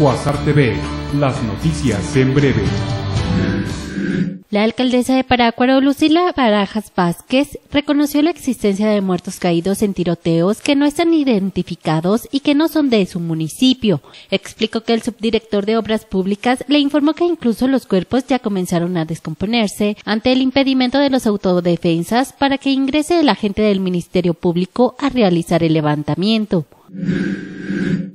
Cuasar TV, las noticias en breve. La alcaldesa de Parácuaro, Lucila Barajas Vázquez, reconoció la existencia de muertos caídos en tiroteos que no están identificados y que no son de su municipio. Explicó que el subdirector de Obras Públicas le informó que incluso los cuerpos ya comenzaron a descomponerse ante el impedimento de los autodefensas para que ingrese el agente del Ministerio Público a realizar el levantamiento.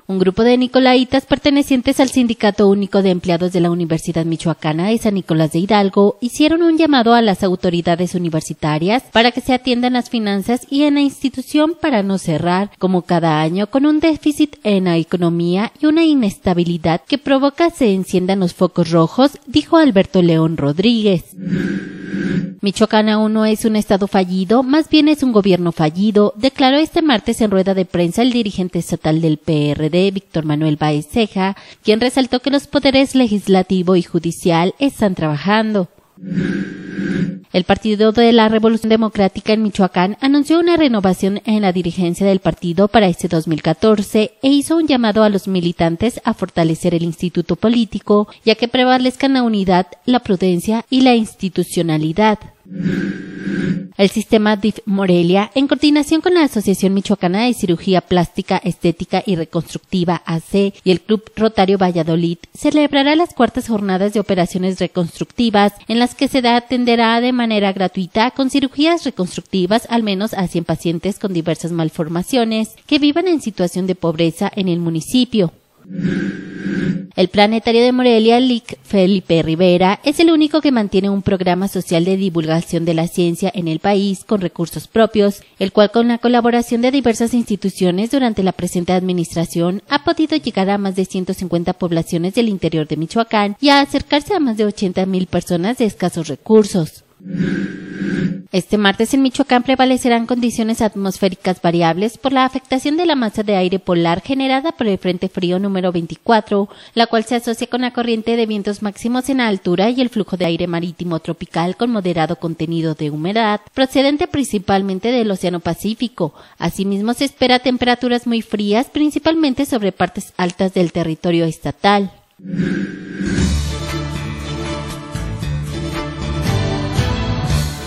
Un grupo de nicolaitas pertenecientes al Sindicato Único de Empleados de la Universidad Michoacana de San Nicolás de Hidalgo hicieron un llamado a las autoridades universitarias para que se atiendan las finanzas y en la institución para no cerrar, como cada año, con un déficit en la economía y una inestabilidad que provoca se enciendan los focos rojos, dijo Alberto León Rodríguez. Michoacán aún no es un estado fallido, más bien es un gobierno fallido, declaró este martes en rueda de prensa el dirigente estatal del PRD, Víctor Manuel Baez Ceja, quien resaltó que los poderes legislativo y judicial están trabajando. El Partido de la Revolución Democrática en Michoacán anunció una renovación en la dirigencia del partido para este 2014 e hizo un llamado a los militantes a fortalecer el instituto político, ya que prevalezcan la unidad, la prudencia y la institucionalidad. El sistema DIF Morelia, en coordinación con la Asociación Michoacana de Cirugía Plástica, Estética y Reconstructiva AC y el Club Rotario Valladolid, celebrará las cuartas jornadas de operaciones reconstructivas en las que se atenderá de manera gratuita con cirugías reconstructivas al menos a 100 pacientes con diversas malformaciones que vivan en situación de pobreza en el municipio. El planetario de Morelia, LIC Felipe Rivera, es el único que mantiene un programa social de divulgación de la ciencia en el país con recursos propios, el cual con la colaboración de diversas instituciones durante la presente administración ha podido llegar a más de 150 poblaciones del interior de Michoacán y a acercarse a más de 80 mil personas de escasos recursos. Este martes en Michoacán prevalecerán condiciones atmosféricas variables por la afectación de la masa de aire polar generada por el Frente Frío número 24, la cual se asocia con la corriente de vientos máximos en altura y el flujo de aire marítimo tropical con moderado contenido de humedad, procedente principalmente del Océano Pacífico. Asimismo se espera temperaturas muy frías, principalmente sobre partes altas del territorio estatal.